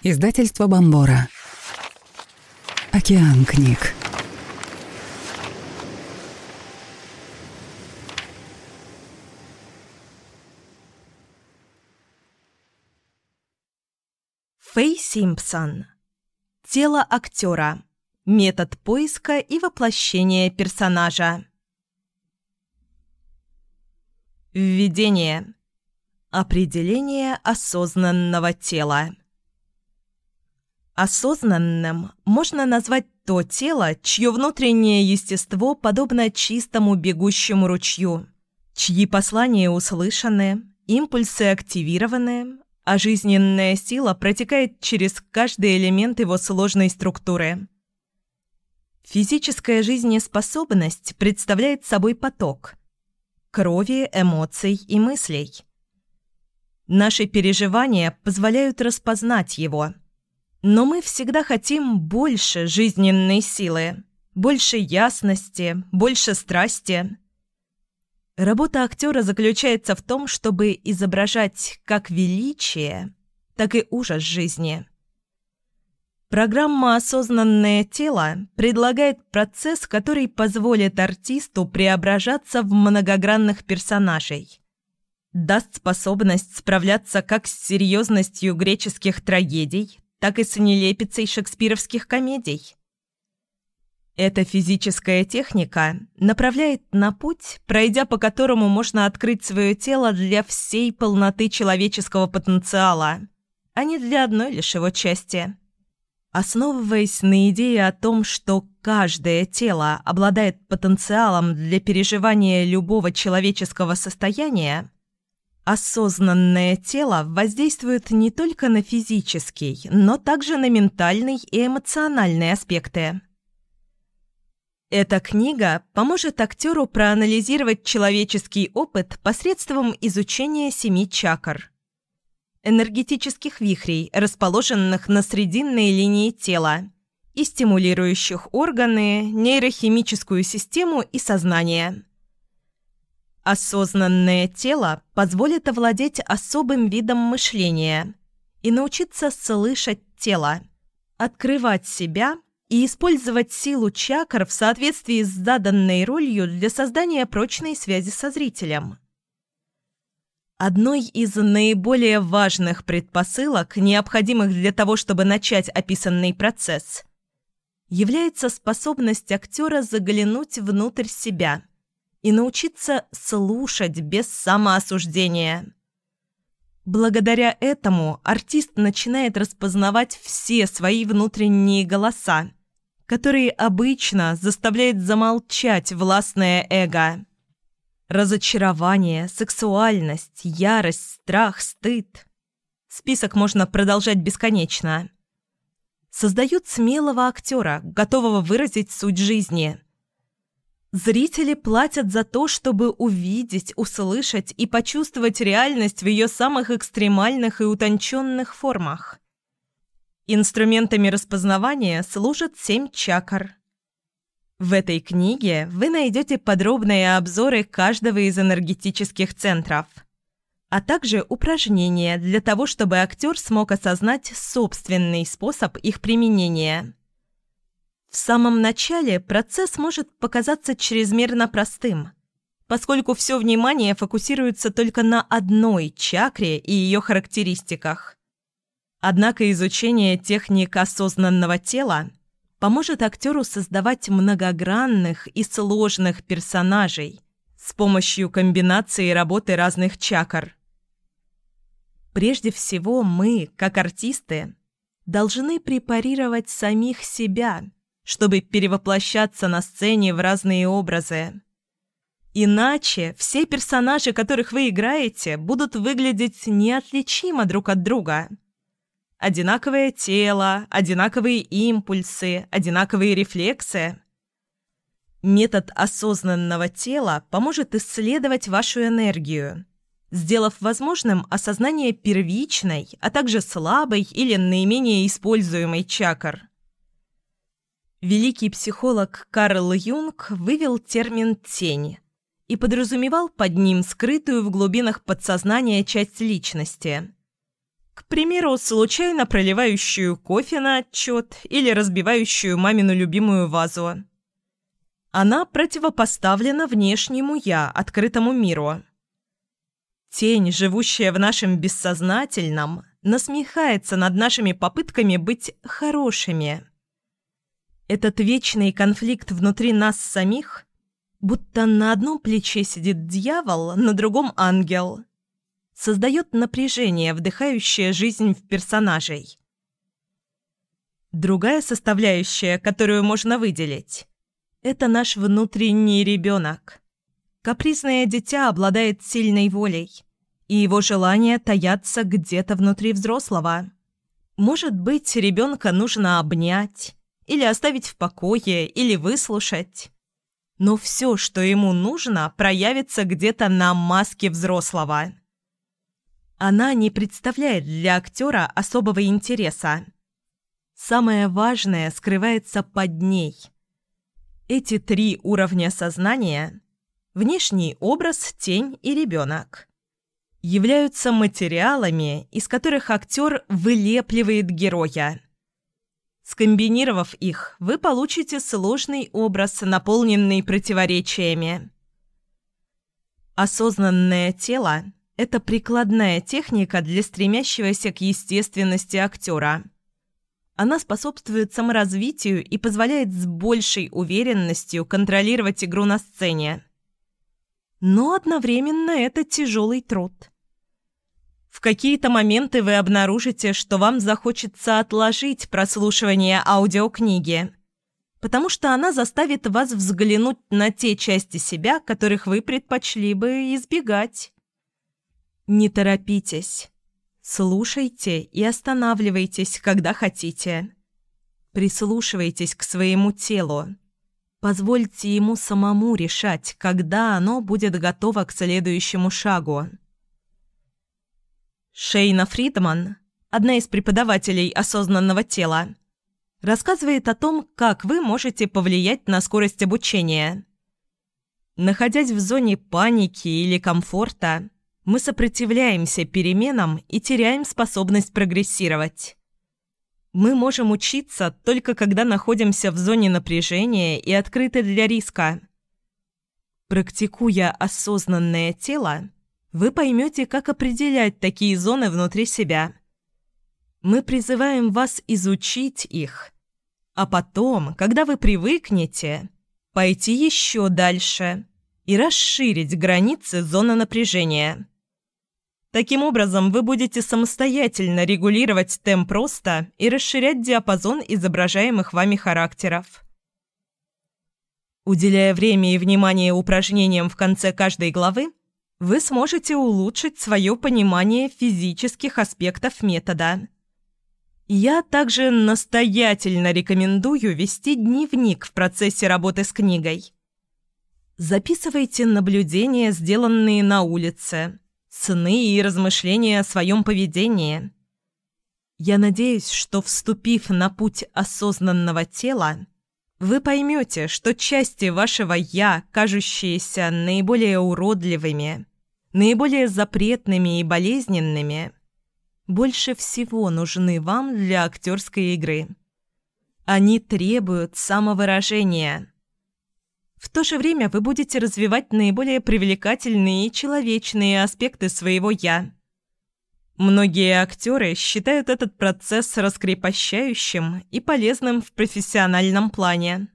Издательство Бомбора. Океан книг. Фэй Симпсон. Тело актера. Метод поиска и воплощения персонажа. Введение. Определение осознанного тела. Осознанным можно назвать то тело, чье внутреннее естество подобно чистому бегущему ручью, чьи послания услышаны, импульсы активированы, а жизненная сила протекает через каждый элемент его сложной структуры. Физическая жизнеспособность представляет собой поток крови, эмоций и мыслей – Наши переживания позволяют распознать его. Но мы всегда хотим больше жизненной силы, больше ясности, больше страсти. Работа актера заключается в том, чтобы изображать как величие, так и ужас жизни. Программа «Осознанное тело» предлагает процесс, который позволит артисту преображаться в многогранных персонажей – даст способность справляться как с серьезностью греческих трагедий, так и с нелепицей шекспировских комедий. Эта физическая техника направляет на путь, пройдя по которому можно открыть свое тело для всей полноты человеческого потенциала, а не для одной лишь его части. Основываясь на идее о том, что каждое тело обладает потенциалом для переживания любого человеческого состояния, Осознанное тело воздействует не только на физический, но также на ментальный и эмоциональный аспекты. Эта книга поможет актеру проанализировать человеческий опыт посредством изучения семи чакр. Энергетических вихрей, расположенных на срединной линии тела, и стимулирующих органы, нейрохимическую систему и сознание – Осознанное тело позволит овладеть особым видом мышления и научиться слышать тело, открывать себя и использовать силу чакр в соответствии с заданной ролью для создания прочной связи со зрителем. Одной из наиболее важных предпосылок, необходимых для того, чтобы начать описанный процесс, является способность актера заглянуть внутрь себя – и научиться слушать без самоосуждения. Благодаря этому артист начинает распознавать все свои внутренние голоса, которые обычно заставляет замолчать властное эго. Разочарование, сексуальность, ярость, страх, стыд. Список можно продолжать бесконечно. Создают смелого актера, готового выразить суть жизни – Зрители платят за то, чтобы увидеть, услышать и почувствовать реальность в ее самых экстремальных и утонченных формах. Инструментами распознавания служат семь чакр. В этой книге вы найдете подробные обзоры каждого из энергетических центров, а также упражнения для того, чтобы актер смог осознать собственный способ их применения. В самом начале процесс может показаться чрезмерно простым, поскольку все внимание фокусируется только на одной чакре и ее характеристиках. Однако изучение техник осознанного тела поможет актеру создавать многогранных и сложных персонажей с помощью комбинации работы разных чакр. Прежде всего, мы, как артисты, должны препарировать самих себя – чтобы перевоплощаться на сцене в разные образы. Иначе все персонажи, которых вы играете, будут выглядеть неотличимо друг от друга. Одинаковое тело, одинаковые импульсы, одинаковые рефлексы. Метод осознанного тела поможет исследовать вашу энергию, сделав возможным осознание первичной, а также слабой или наименее используемой чакр. Великий психолог Карл Юнг вывел термин «тень» и подразумевал под ним скрытую в глубинах подсознания часть личности. К примеру, случайно проливающую кофе на отчет или разбивающую мамину любимую вазу. Она противопоставлена внешнему «я», открытому миру. Тень, живущая в нашем бессознательном, насмехается над нашими попытками быть хорошими. Этот вечный конфликт внутри нас самих, будто на одном плече сидит дьявол, на другом ангел, создает напряжение, вдыхающее жизнь в персонажей. Другая составляющая, которую можно выделить, это наш внутренний ребенок. Капризное дитя обладает сильной волей, и его желания таятся где-то внутри взрослого. Может быть, ребенка нужно обнять, или оставить в покое, или выслушать. Но все, что ему нужно, проявится где-то на маске взрослого. Она не представляет для актера особого интереса. Самое важное скрывается под ней. Эти три уровня сознания – внешний образ, тень и ребенок – являются материалами, из которых актер вылепливает героя. Скомбинировав их, вы получите сложный образ, наполненный противоречиями. Осознанное тело – это прикладная техника для стремящегося к естественности актера. Она способствует саморазвитию и позволяет с большей уверенностью контролировать игру на сцене. Но одновременно это тяжелый труд – в какие-то моменты вы обнаружите, что вам захочется отложить прослушивание аудиокниги, потому что она заставит вас взглянуть на те части себя, которых вы предпочли бы избегать. Не торопитесь. Слушайте и останавливайтесь, когда хотите. Прислушивайтесь к своему телу. Позвольте ему самому решать, когда оно будет готово к следующему шагу. Шейна Фридман, одна из преподавателей осознанного тела, рассказывает о том, как вы можете повлиять на скорость обучения. Находясь в зоне паники или комфорта, мы сопротивляемся переменам и теряем способность прогрессировать. Мы можем учиться только когда находимся в зоне напряжения и открыты для риска. Практикуя осознанное тело, вы поймете, как определять такие зоны внутри себя. Мы призываем вас изучить их, а потом, когда вы привыкнете, пойти еще дальше и расширить границы зоны напряжения. Таким образом, вы будете самостоятельно регулировать темп роста и расширять диапазон изображаемых вами характеров. Уделяя время и внимание упражнениям в конце каждой главы, вы сможете улучшить свое понимание физических аспектов метода. Я также настоятельно рекомендую вести дневник в процессе работы с книгой. Записывайте наблюдения, сделанные на улице, сны и размышления о своем поведении. Я надеюсь, что, вступив на путь осознанного тела, вы поймете, что части вашего «я», кажущиеся наиболее уродливыми, наиболее запретными и болезненными, больше всего нужны вам для актерской игры. Они требуют самовыражения. В то же время вы будете развивать наиболее привлекательные и человечные аспекты своего «я». Многие актеры считают этот процесс раскрепощающим и полезным в профессиональном плане.